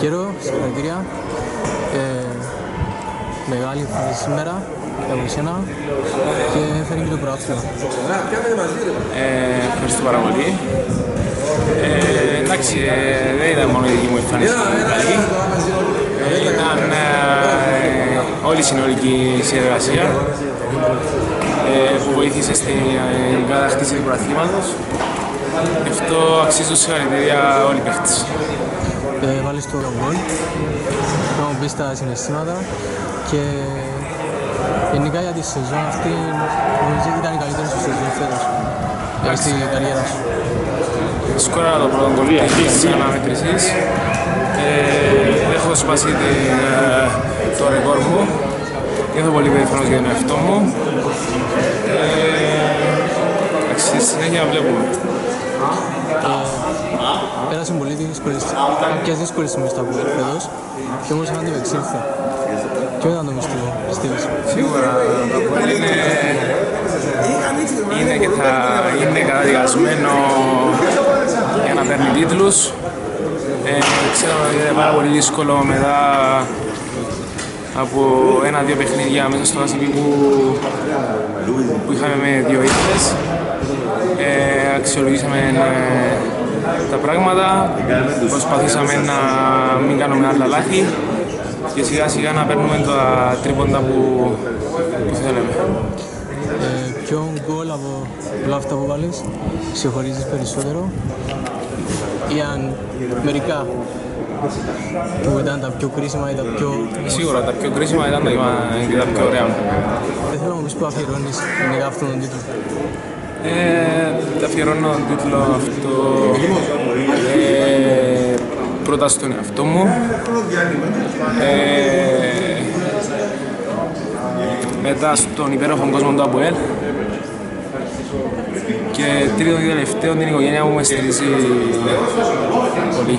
καιρό, συγχαρητήρια. Ε, μεγάλη εμφάνιση σήμερα από εσένα και έφερε και το πρωτάθλημα. Ε, ευχαριστώ πάρα πολύ. Ε, εντάξει, ε, δεν ήταν μόνο η δική μου εμφάνιση καλή. Ε, ήταν ε, όλη η συνολική συνεργασία ε, που βοήθησε στην ε, κατακτήση του πρωταθλήματος. Γι' αυτό αξίζω συγχαρητήρια όλοι οι παίχτες. Ε, βάλεις το γκολ, να μου πεις τα συναισθήματα και γενικά για τη σεζόν αυτή νομίζω ότι ήταν η καλύτερη σου σεζόν φέτος ε, στην καριέρα σου. Σκόρα το πρώτο γκολ της αναμέτρησης. Ε, έχω σπάσει την, ε, το ρεκόρ μου. Νιώθω πολύ περήφανος για τον εαυτό μου. Ε, εντάξει, στη συνέχεια βλέπουμε. Πέρασε πολύ δύσκολες, κάποιες δύσκολες στιγμές τα Αποέλ φέτος και όμως αν αντιβεξήλθε. Ποιο ήταν το μυστικό, πιστεύεις. Σίγουρα το Αποέλ είναι, είναι και θα είναι καταδικασμένο για να παίρνει τίτλους. Ε, ξέρω ότι είναι πάρα πολύ δύσκολο μετά από ένα-δύο παιχνίδια μέσα στο ACP που, που είχαμε με δύο ήττες. Ε, αξιολογήσαμε ε, τα πράγματα, προσπαθήσαμε να μην κάνουμε άλλα λάθη και σιγά σιγά να παίρνουμε τα τρίποντα που, που θέλουμε. Ε, ποιο γκολ από όλα αυτά που βάλεις ξεχωρίζεις περισσότερο ή αν μερικά που ήταν τα πιο κρίσιμα ή τα πιο... Σίγουρα τα πιο κρίσιμα ήταν τα, και τα πιο ωραία μου. Δεν θέλω να μου πεις που αφιερώνεις γενικά αυτόν τον τίτλο. Ε, αφιερώνω τον τίτλο αυτό ε, πρώτα στον εαυτό μου. Ε, μετά στον υπέροχο κόσμο του ΑΠΟΕΛ και τρίτον και τελευταίο την οικογένεια μου με στηρίζει πολύ.